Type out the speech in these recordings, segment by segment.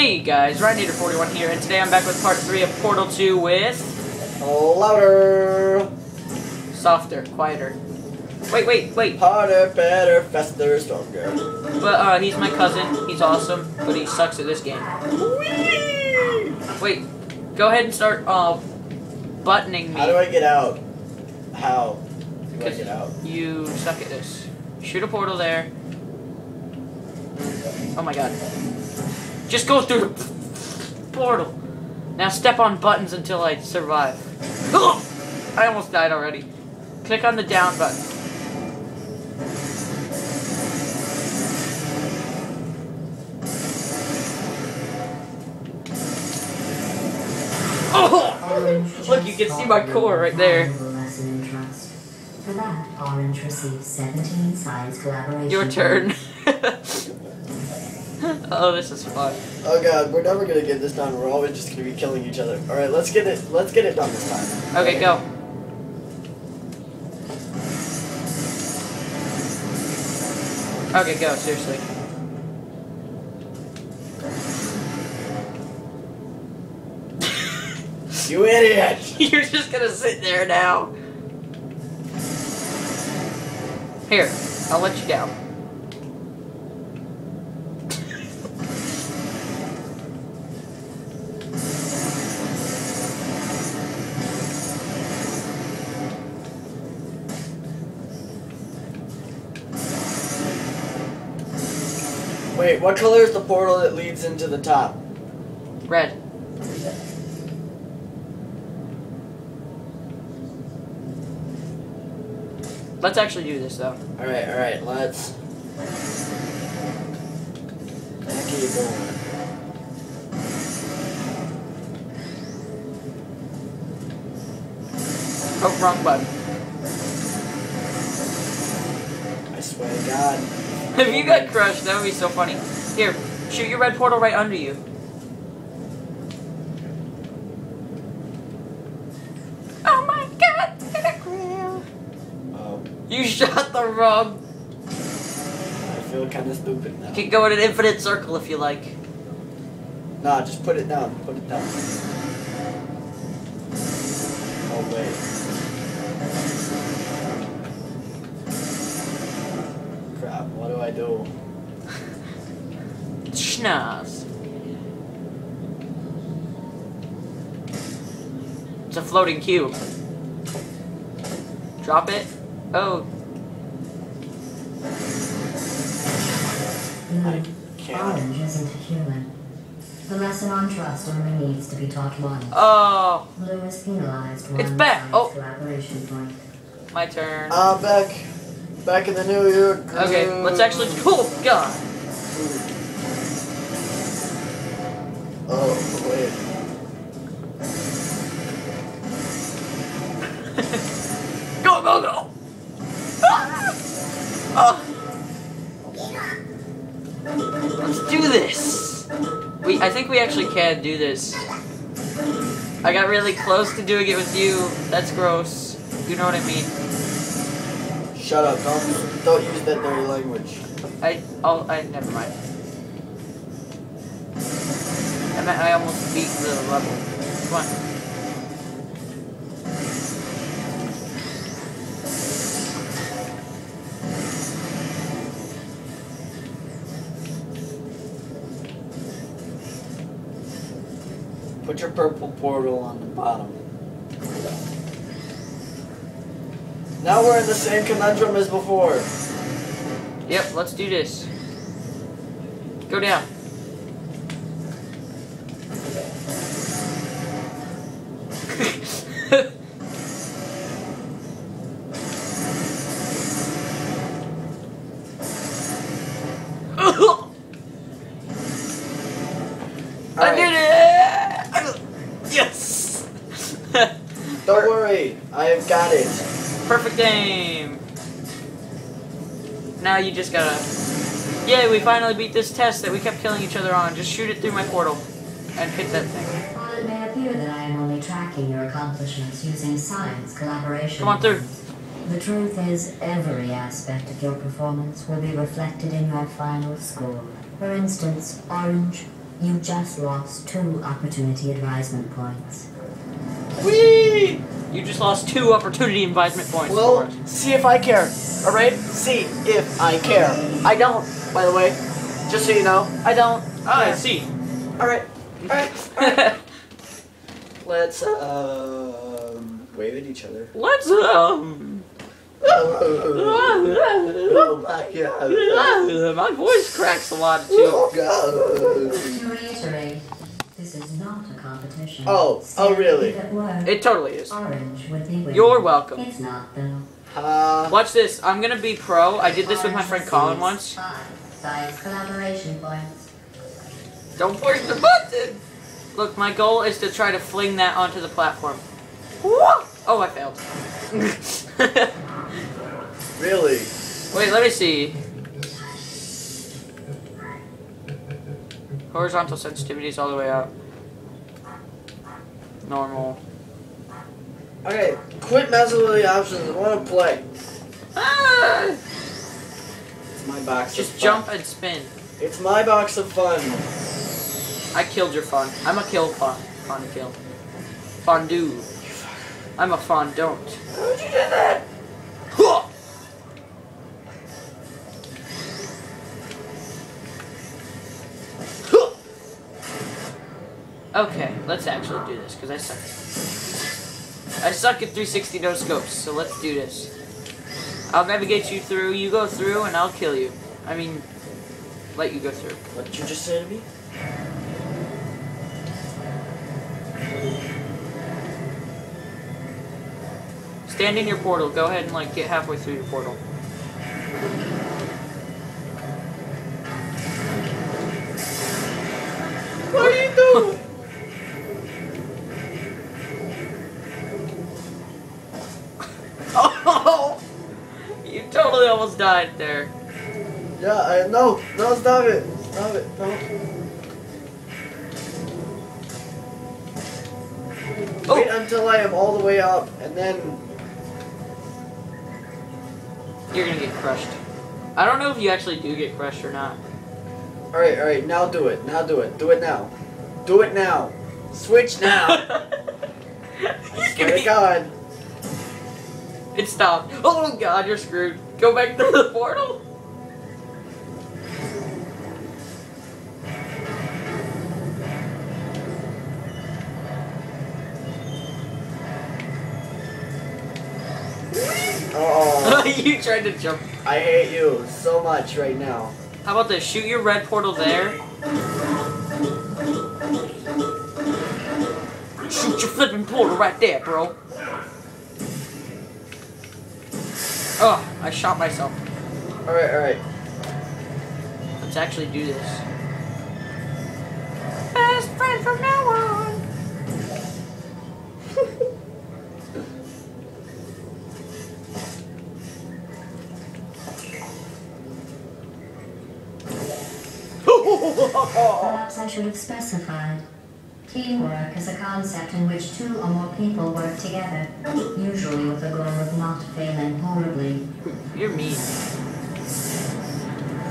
Hey guys, Ryanator41 here, and today I'm back with part 3 of Portal 2 with... Louder, Softer, quieter. Wait, wait, wait. harder, better, faster, stronger. But, uh, he's my cousin. He's awesome, but he sucks at this game. Wait, go ahead and start, uh, buttoning me. How do I get out? How do I get out? You suck at this. Shoot a portal there. Oh my god. Just go through the portal. Now step on buttons until I survive. I almost died already. Click on the down button. Oh! Look, you can see my core right there. For that, Orange receives 17 science collaboration. Your turn. oh, this is fun. Oh god, we're never gonna get this done. We're always just gonna be killing each other. All right, let's get it. Let's get it done this time. Okay, go. Okay, go, seriously. You idiot! You're just gonna sit there now. Here, I'll let you down. Wait, what color is the portal that leads into the top? Red. Let's actually do this though. All right, all right, let's. Keep going. Oh, wrong button. I swear to God. If you got crushed, that would be so funny. Here, shoot your red portal right under you. Oh my god! Oh, You shot the wrong. I feel kind of stupid now. You can go in an infinite circle if you like. Nah, just put it down. Put it down. Oh wait. What do I do? Schnoz. It's a floating cube. Drop it. Oh, I can't. Orange isn't human. The lesson on trust only needs to be taught once. oh, Lewis penalized It's back. Oh. my turn. I'm back. Back in the New York. Okay, let's actually. Oh God. Oh wait. Go go go. Ah! Oh. Let's do this. We, I think we actually can do this. I got really close to doing it with you. That's gross. You know what I mean? Shut up. Don't don't use that dirty language. I, I'll, I, never mind. I meant I almost beat the level. Come on. Put your purple portal on the bottom. Now we're in the same conundrum as before. Yep, let's do this. Go down. I did it! Yes! Don't worry, I have got it. Perfect aim. Now you just gotta. Yay, we finally beat this test that we kept killing each other on. Just shoot it through my portal and hit that thing. While it may appear that I am only tracking your accomplishments using science collaboration. Come on through. The truth is, every aspect of your performance will be reflected in your final score. For instance, Orange, You just lost two opportunity advisement points. Whee! You just lost two opportunity advisement points. Well, for see if I care. Alright? See if I care. I don't, by the way. Just so you know. I don't. Ah, I see. Alright. Alright. Alright. Let's um wave at each other. Let's um. Oh my god. My voice cracks a lot too. Oh god. To reiterate, this is not a competition. Oh, oh, really? It totally is. Orange would be winning. You're welcome. It's not though. Uh, Watch this. I'm gonna be pro. I did this with my friend Colin once. Collaboration points. Don't push the button. Look, my goal is to try to fling that onto the platform. Whoa! Oh, I failed. really? Wait, let me see. Horizontal sensitivity is all the way up. Normal. Okay, quit messing with the options. I want to play. Ah! It's my box. Just jump and spin. It's my box of fun. I killed your fun. I'm a kill fun. Fun kill. Fondue. I'm a fondant. How'd you do that? Okay, let's actually do this because I suck. I suck at 360 no scopes, so let's do this. I'll navigate you through, you go through, and I'll kill you. I mean, let you go through. What did you just say to me? Stand in your portal. Go ahead and like get halfway through your portal. totally almost died there. yeah, I no, no, stop it, stop it, no. Oh. Wait until I am all the way up, and then You're gonna get crushed. I don't know if you actually do get crushed or not. all right, all right, now do it, now do it, do it now, do it now, switch now. Swear gonna to God. It stopped. Oh god, you're screwed. Go back through the portal. Oh, you tried to jump. I hate you so much right now. How about this? Shoot your red portal there. Shoot your flipping portal right there, bro. Oh, I shot myself. All right, all right. Let's actually do this. Best friend from now on. Perhaps I should have specified. Teamwork is a concept in which two or more people work together, usually with the goal of not failing horribly. You're mean.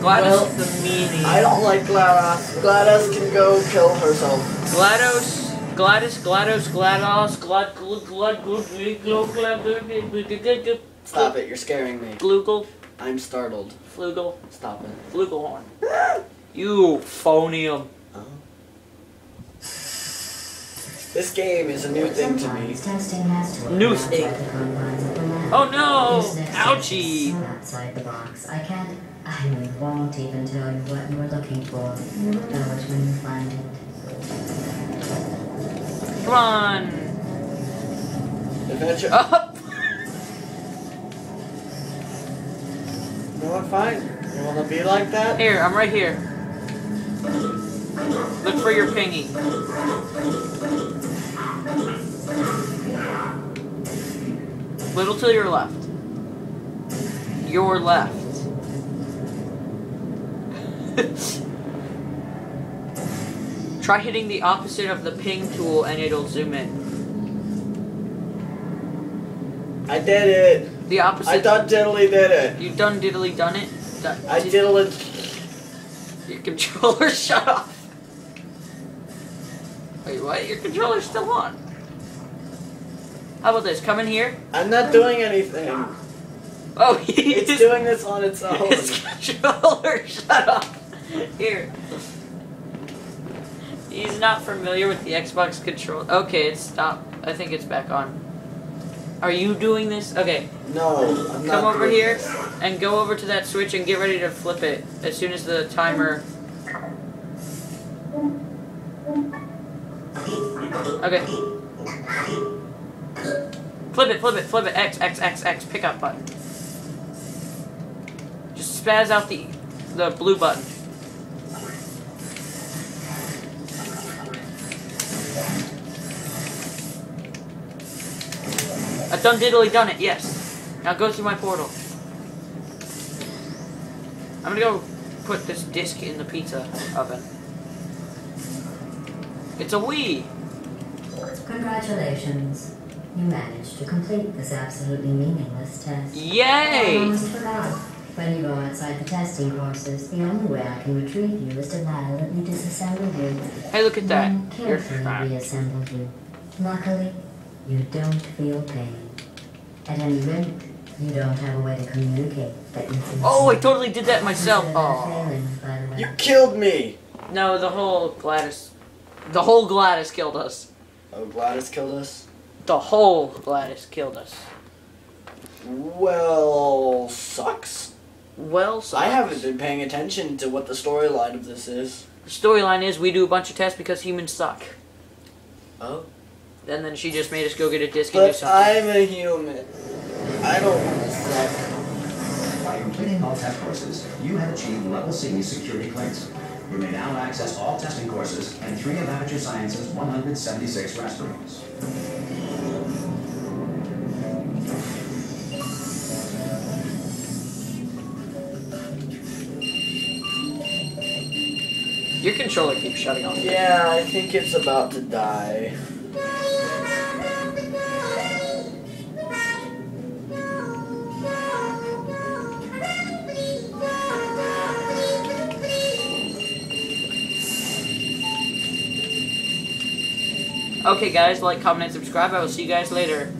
Gladys Well, is the meanie. I don't like GLaDOS. GLaDOS can go kill herself. GLaDOS, Gladys, GLaDOS, GLaDOS, Glad, Glad, Glad, Glad, Glad, Glad, Glad, Stop it, you're scaring me. Glugel, I'm startled. Flugel, Stop it. Flugelhorn. Euphonium. This game is a new thing to me. Sometimes testing has to New thing. outside the confines of the lab. Oh no! Ouchie! outside the box. I can't. I won't even tell you what you were looking for. You will know it when you find it. Come on! Adventure. Oh. Up! No, I'm fine. You wanna be like that? Here, I'm right here. Look for your pingy. Little to your left. Your left. Try hitting the opposite of the ping tool and it'll zoom in. I did it. The opposite. I done diddly did it. You done diddly done it? Done, I diddly. Your controller shut off. Wait, what? Your controller's still on. How about this? Come in here. I'm not doing anything. Oh, he's It's doing this on its own. his controller. Shut up. Here. He's not familiar with the Xbox control. Okay, it's stopped. I think it's back on. Are you doing this? Okay, No, I'm not. come over doing here this. and go over to that switch and get ready to flip it as soon as the timer. Okay. Flip it, flip it, flip it. X, X, X, X. Pick up button. Just spaz out the the blue button. I've done diddly done it, yes. Now go through my portal. I'm gonna go put this disc in the pizza oven. It's a Wii! Congratulations. You managed to complete this absolutely meaningless test. I Yay! almost forgot. When you go outside the testing courses, the only way I can retrieve you is to violently disassemble you. Hey, look at that. Then You're carefully fat. reassemble you. Luckily, you don't feel pain. At any rate, you don't have a way to communicate that you can Oh, I totally did that myself. Consider that a Oh. failing, by the way. You killed me. No, the whole Gladys. The whole Gladys killed us. Oh, Gladys killed us. The whole Gladys killed us. Well, sucks. Well, so I haven't been paying attention to what the storyline of this is. The storyline is we do a bunch of tests because humans suck. Oh. And then she just made us go get a disc and do But something. I'm a human. I don't want to suck. By completing all test courses, you have achieved Level C security clearance. You may now access all testing courses and three of Aperture Science's 176 restrooms. Your controller keeps shutting off. Yeah, I think it's about to die. Okay, guys, like, comment, and subscribe. I will see you guys later.